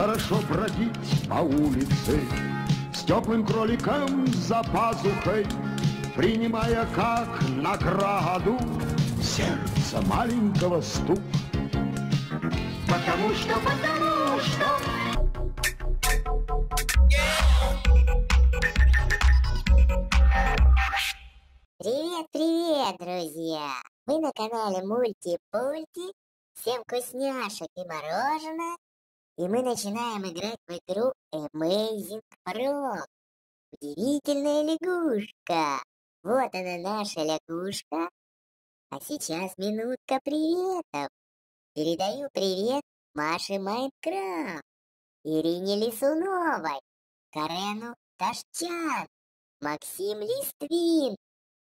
Хорошо бродить по улице С теплым кроликом за пазухой Принимая как награду Сердце маленького стук Потому что, потому что Привет, привет, друзья! Вы на канале Мульти-Пульти. Всем вкусняшек и мороженое. И мы начинаем играть в игру Amazing Frog. Удивительная лягушка. Вот она наша лягушка. А сейчас минутка приветов. Передаю привет Маше Майнкрафт, Ирине Лисуновой, Карену Ташчан, Максим Листвин,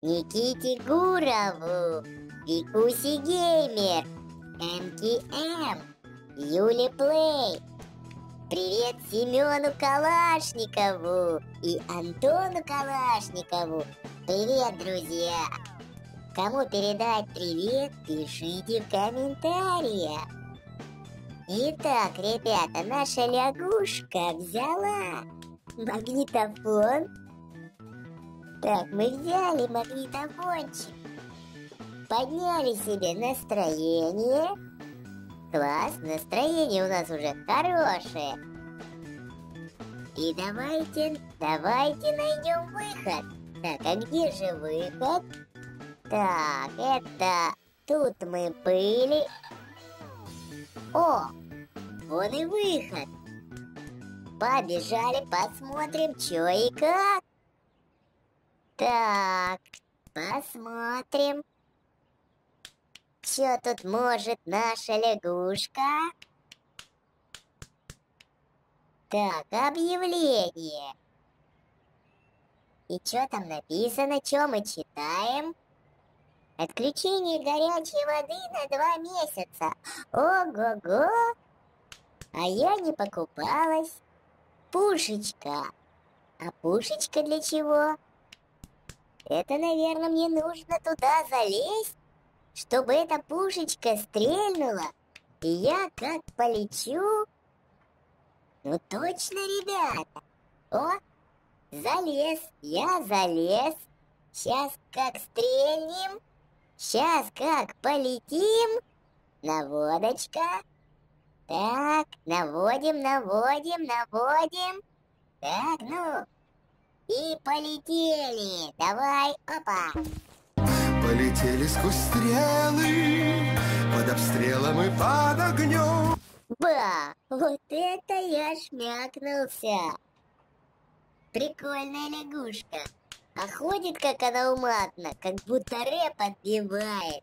Никите Гурову, Викуси Геймер, МКМ, Юли Плей. Привет Семену Калашникову и Антону Калашникову. Привет, друзья! Кому передать привет, пишите в комментариях. Итак, ребята, наша лягушка взяла магнитофон так, мы взяли магнитофончик, подняли себе настроение. Класс, настроение у нас уже хорошее. И давайте, давайте найдем выход. Так, а где же выход? Так, это тут мы были. О, вон и выход. Побежали, посмотрим, что и как. Так, посмотрим. Что тут может наша лягушка? Так, объявление. И что там написано, что мы читаем? Отключение горячей воды на два месяца. Ого-го! А я не покупалась. Пушечка. А пушечка для чего? Это, наверное, мне нужно туда залезть, чтобы эта пушечка стрельнула, и я как полечу. Ну точно, ребята. О, залез, я залез. Сейчас как стрельнем, сейчас как полетим. Наводочка. Так, наводим, наводим, наводим. Так, ну, и полетели. Давай, опа. Полетели сквозь стрелы, под обстрелом и под огнем. Ба, вот это я шмякнулся. Прикольная лягушка. А ходит, как она уматно, как будто рэп отбивает.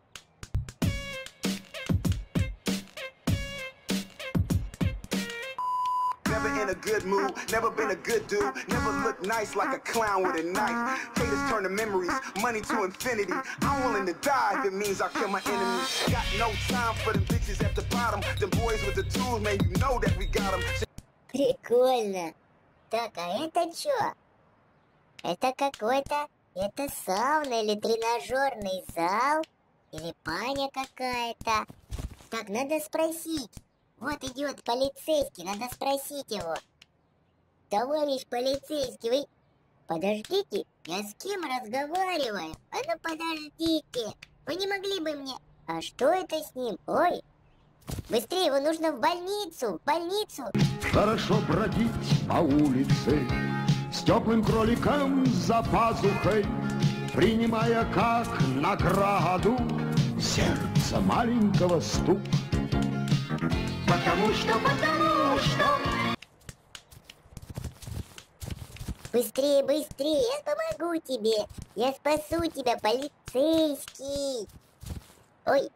Never in a good mood, never been a good dude, never looked nice like a clown with a knife. Haters turn to memories, money to infinity. I'm willing to die if it means I kill my enemies. Got no time for them bitches at the bottom. Them boys with the tools, man, you know that we got them. Прикольно. Так, а это что? Это какой-то... Это сауна или тренажерный зал? Или баня какая-то? Так, надо спросить. Вот идет полицейский, надо спросить его. Товарищ полицейский, вы... Подождите, я с кем разговариваю? А ну подождите, вы не могли бы мне... А что это с ним? Ой, быстрее, его нужно в больницу, в больницу. Хорошо бродить по улице С теплым кроликом за пазухой Принимая как награду Сердце маленького стук Потому что, потому что Быстрее, быстрее, я помогу тебе. Я спасу тебя, полицейский. Ой,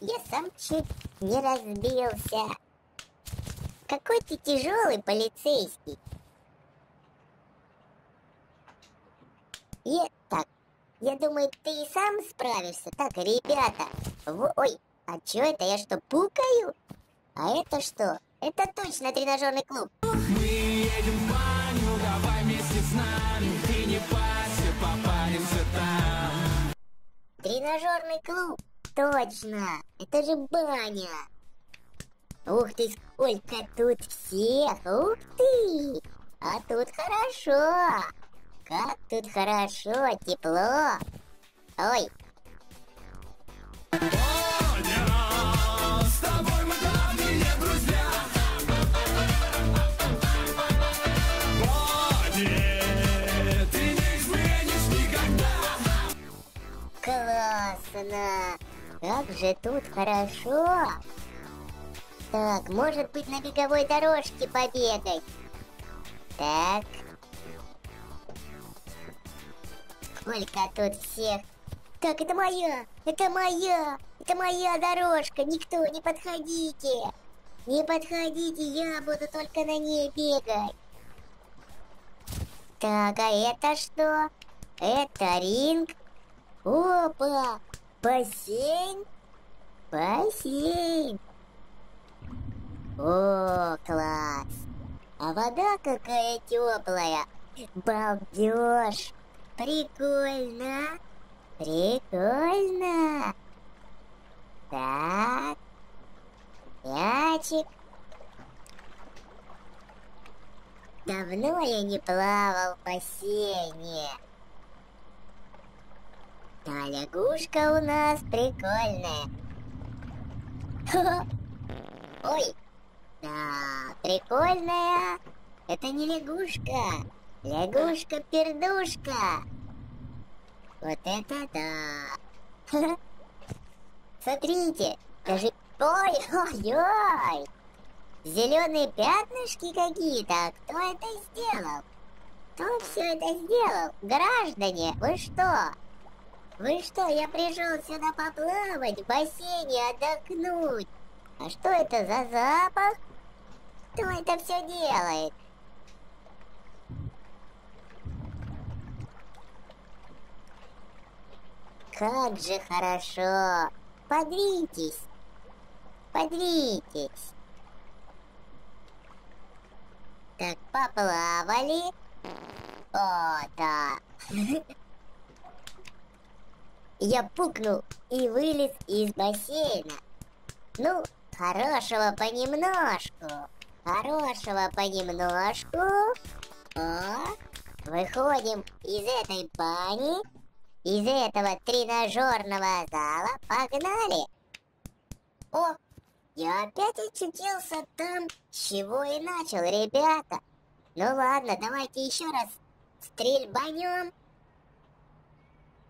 я сам чуть не разбился. Какой ты тяжелый полицейский. Я, так, я думаю, ты и сам справишься. Так, ребята, в- ой, а чё это, я что, пукаю? А это что? Это точно тренажерный клуб. Мы едем в баню, давай вместе с нами Ты не парься, попаримся там Тренажерный клуб! Точно! Это же баня! Ух ты, сколько тут всех! Ух ты! А тут хорошо! Как тут хорошо, тепло! Ой, С классно! Как же тут хорошо! Так, может быть на беговой дорожке побегать? Так. Сколько тут всех? Так, это моя! Это моя! Это моя дорожка! Никто, не подходите! Не подходите, я буду только на ней бегать. Так, а это что? Это ринг. Опа! Бассейн? Бассейн! О, класс! А вода какая теплая! Балдеж! Прикольно! Прикольно! Так. Мячик. Давно я не плавал в бассейне. Лягушка у нас прикольная. Ой, да, прикольная. Это не лягушка. Лягушка-пердушка. Вот это да. Смотрите, даже... Ой, ой, ой. Зеленые пятнышки какие-то. А Кто это сделал? Кто все это сделал? Граждане, вы что? Вы что, я пришел сюда поплавать, в бассейне отдохнуть. А что это за запах? Кто это все делает? Как же хорошо! Подритесь! Подритесь! Так, поплавали. О, да. Я пукнул и вылез из бассейна. Ну, хорошего понемножку. Хорошего понемножку. О, выходим из этой бани. Из этого тренажерного зала. Погнали. О, я опять очутился там, с чего и начал, ребята. Ну ладно, давайте еще раз стрельбанем.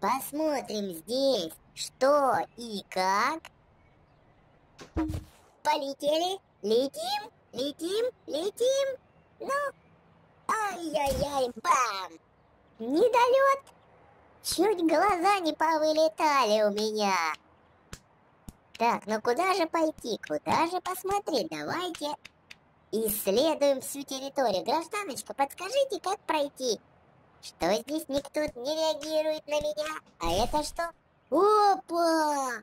Посмотрим здесь, что и как. Полетели, летим, летим, летим. Ну, ай-яй-яй, бам! Недолет. Чуть глаза не повылетали у меня. Так, ну куда же пойти? Куда же посмотреть? Давайте исследуем всю территорию. Гражданочка, подскажите, как пройти? Что здесь никто не реагирует на меня? А это что? Опа!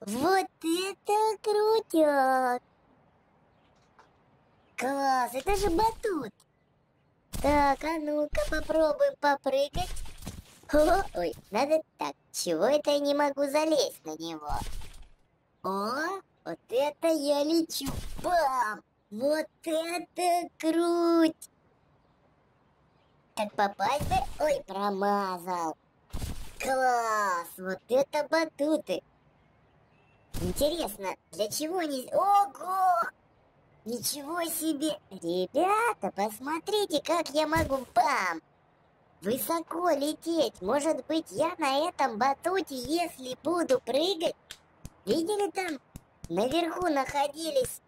Вот это крутяк! Класс, это же батут! Так, а ну-ка попробуем попрыгать. О, ой, надо так. Чего это я не могу залезть на него? О, вот это я лечу. Бам! Вот это круть! Так попасть бы? Ой, промазал. Класс! Вот это батуты! Интересно, для чего они... Ого! Ничего себе! Ребята, посмотрите, как я могу... Бам! Высоко лететь. Может быть, я на этом батуте, если буду прыгать... Видели там? Наверху находились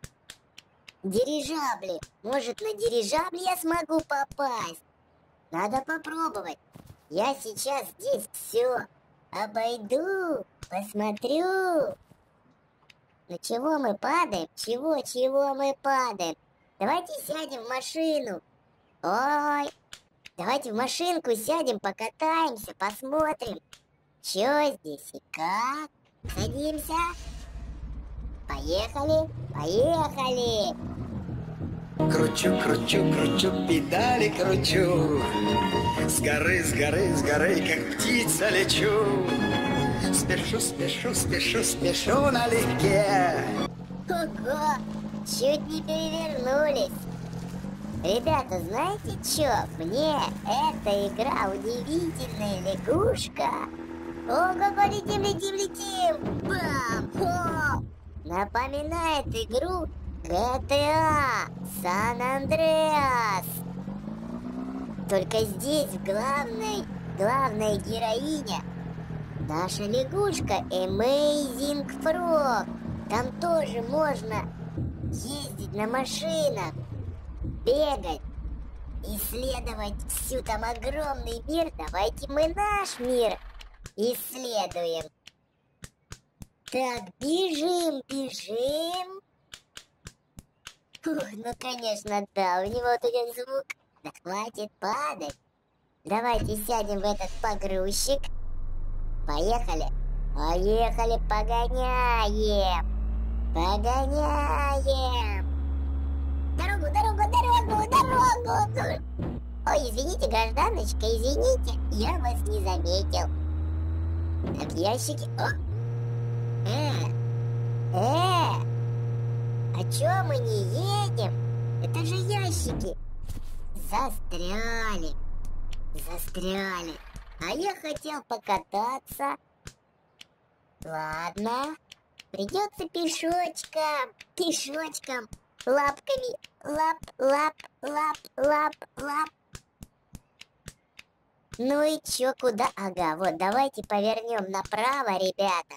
дирижабли. Может, на дирижабль я смогу попасть? Надо попробовать. Я сейчас здесь все обойду, посмотрю. Ну чего мы падаем? Чего, чего мы падаем? Давайте сядем в машину. Ой, давайте в машинку сядем, покатаемся, посмотрим. Чё здесь и как? Садимся. Поехали, поехали. Кручу, кручу, кручу, педали кручу С горы, с горы, с горы, как птица лечу Спешу, спешу, спешу, спешу налегке Ого! Чуть не перевернулись. Ребята, знаете что? Мне эта игра удивительная лягушка. Ого, летим, летим, летим! Бам! О! Напоминает игру GTA Andreas. Только здесь главной, главная героиня наша лягушка Amazing Frog. Там тоже можно ездить на машинах, бегать, исследовать всю там огромный мир. Давайте мы наш мир исследуем. Так, бежим, бежим. Ну, конечно, да, у него тут звук. Да хватит падать. Давайте сядем в этот погрузчик. Поехали. Поехали, погоняем. Погоняем. Дорогу, дорогу, дорогу, дорогу. Ой, извините, гражданочка, извините, я вас не заметил. Так, ящики... О! Э! Э! А чё мы не едем? Это же ящики. Застряли. Застряли. А я хотел покататься. Ладно. Придется пешочком. Пешочком. Лапками. Лап, лап, лап, лап, лап. Ну и чё, куда? Ага, вот давайте повернем направо, ребята.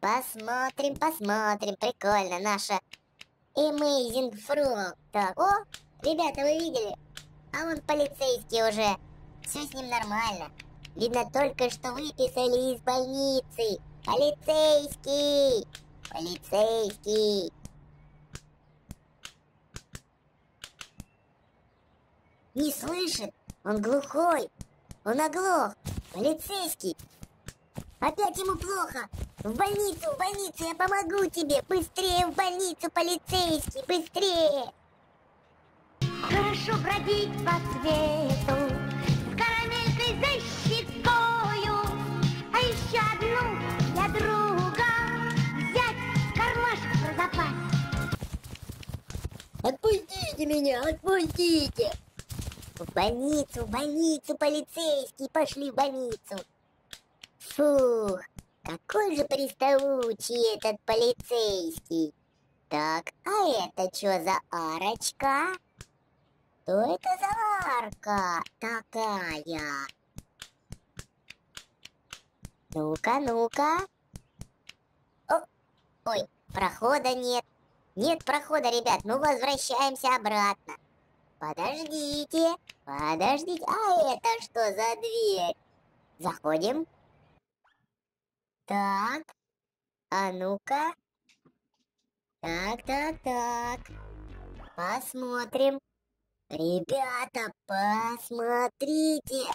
Посмотрим, посмотрим. Прикольно, наша Amazing Frog. Так, о, ребята, вы видели? А он полицейский уже. Все с ним нормально. Видно, только что выписали из больницы. Полицейский! Полицейский! Не слышит? Он глухой. Он оглох. Полицейский. Опять ему плохо. В больницу, в больницу, я помогу тебе. Быстрее в больницу, полицейский, быстрее. Хорошо бродить по свету С карамелькой за щекою А еще одну для друга Взять в кармашек про запас Отпустите меня, отпустите. В больницу, в больницу, полицейский, пошли в больницу. Фух, какой же приставучий этот полицейский. Так, а это что за арочка? Что это за арка такая? Ну-ка, ну-ка. Ой, прохода нет. Нет прохода, ребят, ну возвращаемся обратно. Подождите, подождите. А это что за дверь? Заходим. Так, а ну-ка. Так, так, так. Посмотрим. Ребята, посмотрите.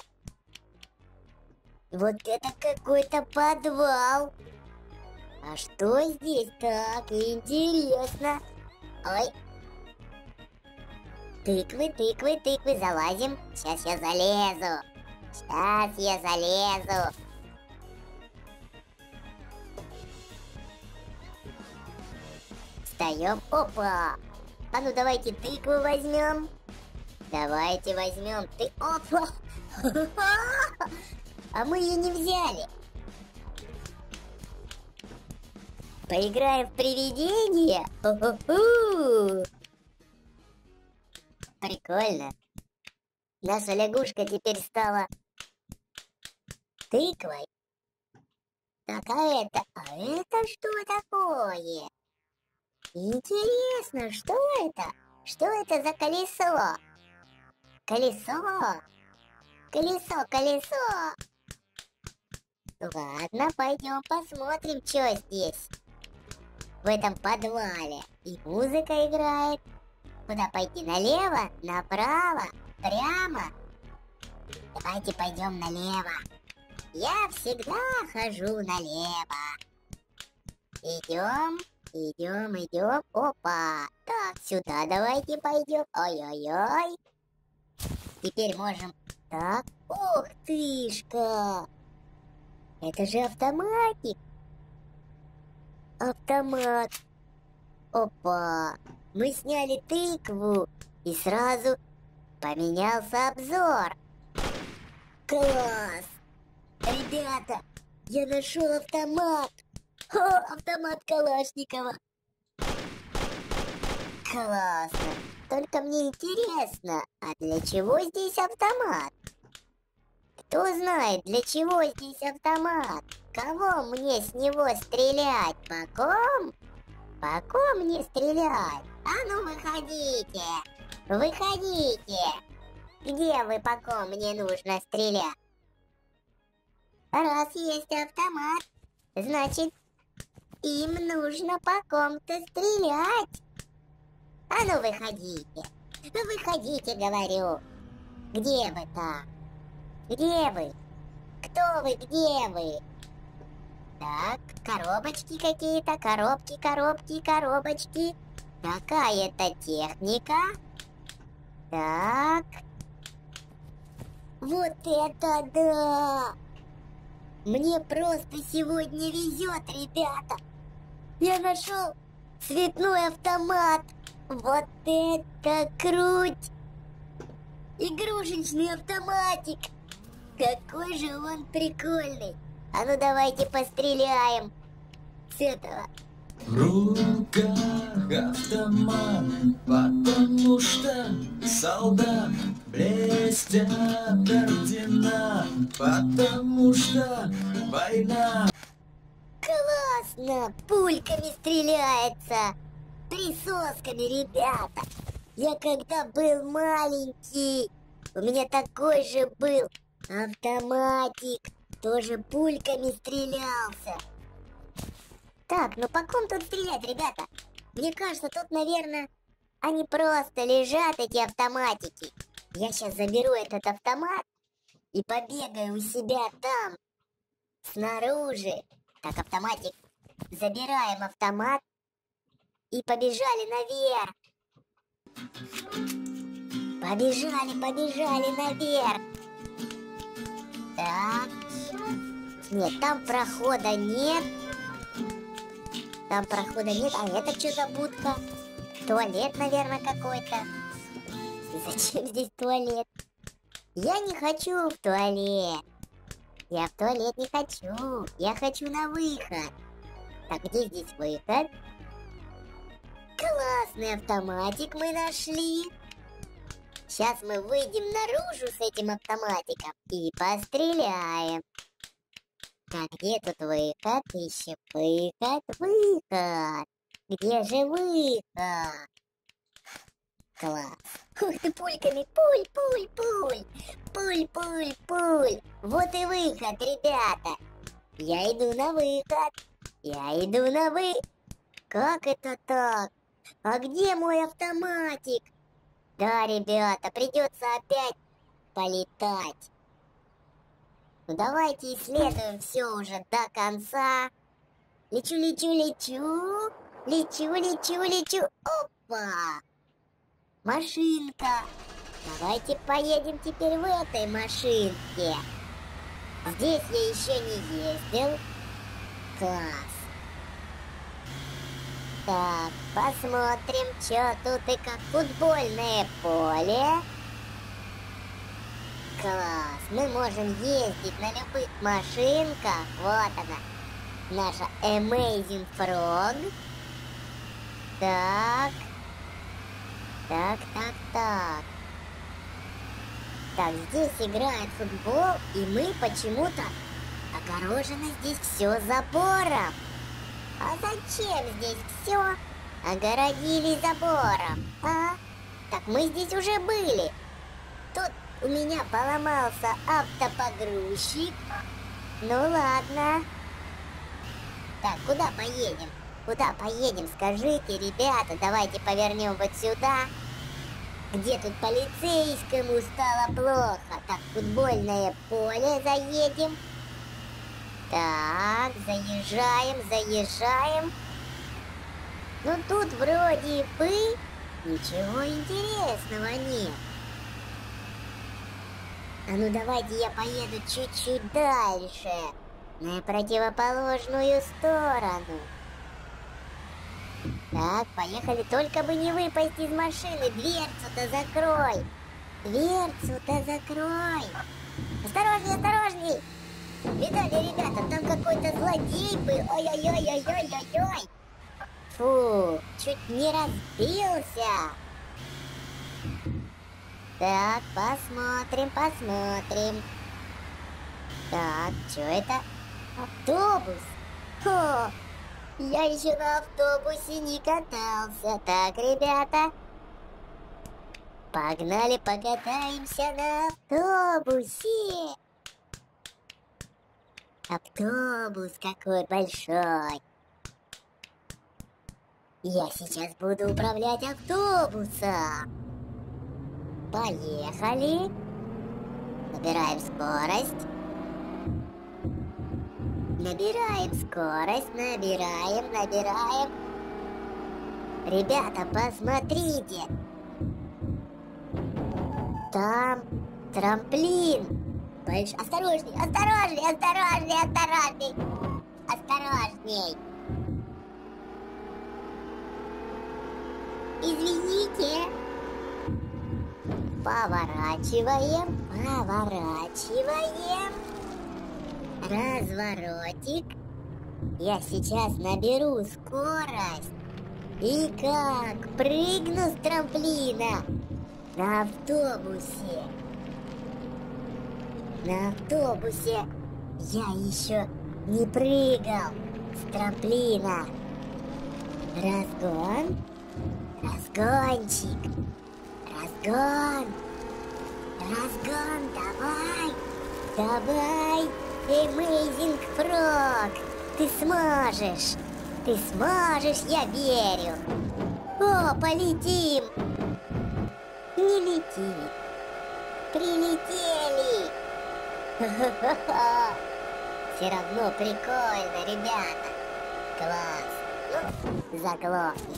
Вот это какой-то подвал. А что здесь так интересно? Ой. Тыквы, тыквы, тыквы, залазим. Сейчас я залезу. Сейчас я залезу. Встаем. Опа. А ну давайте тыкву возьмем. Давайте возьмем ты. Опа. А мы ее не взяли. Поиграем в привидение? Прикольно. Наша лягушка теперь стала тыквой. Так, а это? А это что такое? Интересно, что это? Что это за колесо? Колесо? Колесо, колесо! Ладно, пойдем посмотрим, что здесь. В этом подвале. И музыка играет. Куда пойти? Налево? Направо? Прямо? Давайте пойдем налево. Я всегда хожу налево. Идем, идем, идем. Опа! Так, сюда давайте пойдем. Ой-ой-ой. Теперь можем... Так, ух тышка! Это же автоматик. Автомат. Опа! Мы сняли тыкву, и сразу поменялся обзор. Класс! Ребята, я нашел автомат! О, автомат Калашникова! Классно! Только мне интересно, а для чего здесь автомат? Кто знает, для чего здесь автомат? Кого мне с него стрелять? По ком? По ком мне стрелять? А ну выходите! Выходите! Где вы по ком мне нужно стрелять? Раз есть автомат, значит, им нужно по ком-то стрелять. А ну выходите! Выходите, говорю! Где вы там? Где вы? Кто вы? Где вы? Так, коробочки какие-то, коробки, коробки, коробочки. Какая-то техника. Так. Вот это да! Мне просто сегодня везет, ребята. Я нашел цветной автомат. Вот это круть! Игрушечный автоматик. Какой же он прикольный. А ну давайте постреляем с этого. В руках автомат, потому что солдат блестят ордена, потому что война. Классно! Пульками стреляется! Присосками, ребята! Я когда был маленький, у меня такой же был автоматик тоже пульками стрелялся. Так, ну по ком тут стрелять, ребята? Мне кажется, тут, наверное, они просто лежат, эти автоматики. Я сейчас заберу этот автомат и побегаю у себя там, снаружи. Так, автоматик. Забираем автомат и побежали наверх. Побежали, побежали наверх. Так, нет, там прохода нет. Там прохода нет. А это что за будка? Туалет, наверное, какой-то. Зачем здесь туалет? Я не хочу в туалет. Я в туалет не хочу. Я хочу на выход. Так, где здесь выход? Классный автоматик мы нашли. Сейчас мы выйдем наружу с этим автоматиком и постреляем. Так, где тут выход? Ищем выход, выход. Где же выход? Класс. Ух ты, пульками, пуль, пуль, пуль. Пуль, пуль, пуль. Вот и выход, ребята. Я иду на выход. Я иду на вы... Как это так? А где мой автоматик? Да, ребята, придется опять полетать. Ну давайте исследуем все уже до конца. Лечу, лечу, лечу. Лечу, лечу, лечу. Опа! Машинка. Давайте поедем теперь в этой машинке. Здесь я еще не ездил. Класс. Так, посмотрим, что тут и как футбольное поле. Класс! Мы можем ездить на любых машинках. Вот она. Наша Amazing Frog. Так. Так, так, так. Так, здесь играет футбол, и мы почему-то огорожены здесь все забором. А зачем здесь все огородили забором, а? Так мы здесь уже были. Тут у меня поломался автопогрузчик. Ну ладно. Так, куда поедем? Куда поедем? Скажите, ребята, давайте повернем вот сюда. Где тут полицейскому стало плохо? Так, футбольное поле заедем. Так, заезжаем, заезжаем. Ну тут вроде бы ничего интересного нет. А ну давайте я поеду чуть-чуть дальше, на противоположную сторону. Так, поехали, только бы не выпасть из машины. Дверцу-то закрой. Дверцу-то закрой. Осторожней, осторожней. Видали, ребята, там какой-то злодей был. Ой-ой-ой-ой-ой-ой-ой. Фу, чуть не разбился. Так, посмотрим, посмотрим. Так, что это? Автобус. О, я еще на автобусе не катался. Так, ребята, погнали покатаемся на автобусе. Автобус какой большой. Я сейчас буду управлять автобусом. Поехали. Набираем скорость. Набираем скорость, набираем, набираем. Ребята, посмотрите. Там трамплин. Больш... Осторожней, осторожней, осторожней, осторожней. Осторожней. Извините. Поворачиваем, поворачиваем. Разворотик. Я сейчас наберу скорость. И как прыгну с трамплина на автобусе. На автобусе я еще не прыгал с трамплина. Разгон. Разгончик. Разгон. Разгон, давай. Давай. Amazing Frog. Ты сможешь. Ты сможешь, я верю. О, полетим. Не лети. Прилетели. Все равно прикольно, ребята. Класс. Ну, заглохни.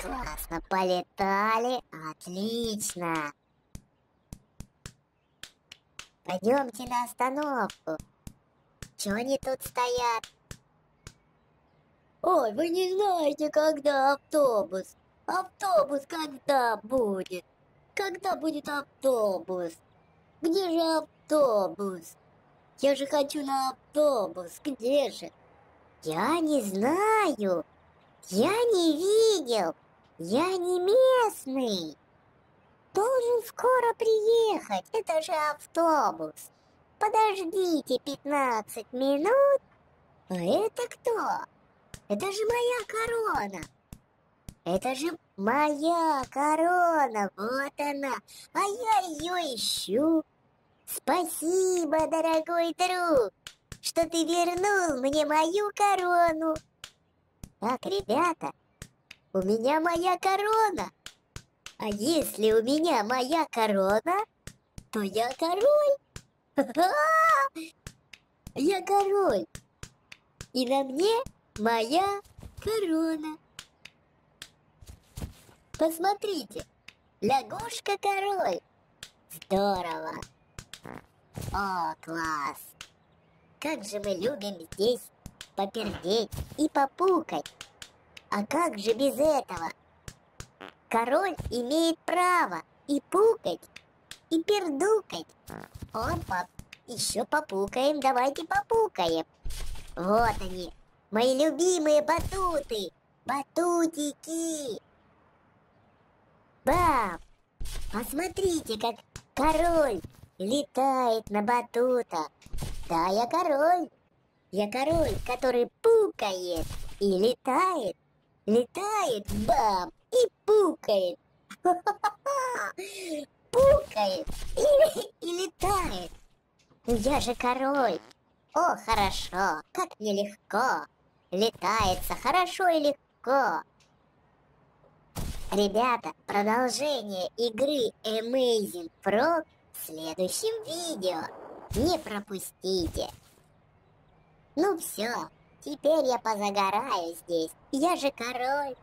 Классно полетали. Отлично. Пойдемте на остановку. Чего они тут стоят? Ой, вы не знаете, когда автобус? Автобус когда будет? Когда будет автобус? Где же автобус? Я же хочу на автобус. Где же? Я не знаю. Я не видел. Я не местный. Должен скоро приехать. Это же автобус. Подождите 15 минут. А это кто? Это же моя корона. Это же моя корона. Вот она. А я ее ищу. Спасибо, дорогой друг, что ты вернул мне мою корону. Так, ребята, у меня моя корона. А если у меня моя корона, то я король. Я король. И на мне моя корона. Посмотрите, лягушка-король. Здорово. О, класс. Как же мы любим здесь попердеть и попукать. А как же без этого? Король имеет право и пукать, и пердукать. Опа, еще попукаем, давайте попукаем. Вот они, мои любимые батуты, батутики. Бам! Посмотрите, как король летает на батутах. Да, я король. Я король, который пукает и летает. Летает, бам, и пукает. Пукает и, и летает. Я же король. О, хорошо, как мне легко. Летается хорошо и легко. Ребята, продолжение игры Amazing Frog в следующем видео. Не пропустите. Ну все, теперь я позагораю здесь. Я же король.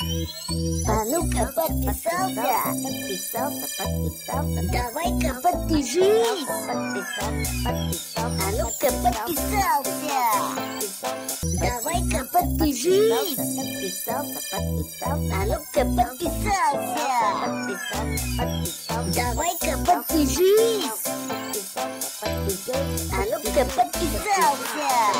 А ну-ка, подписался? Подписался, подписался. Давай-ка подпишись. Подписался, подписался. А ну-ка, подписался. Давай-ка подпишись. Подписался, подписался. А ну-ка, подписался. Подписался, подписался. Давай-ка подпишись. А ну-ка, подписался.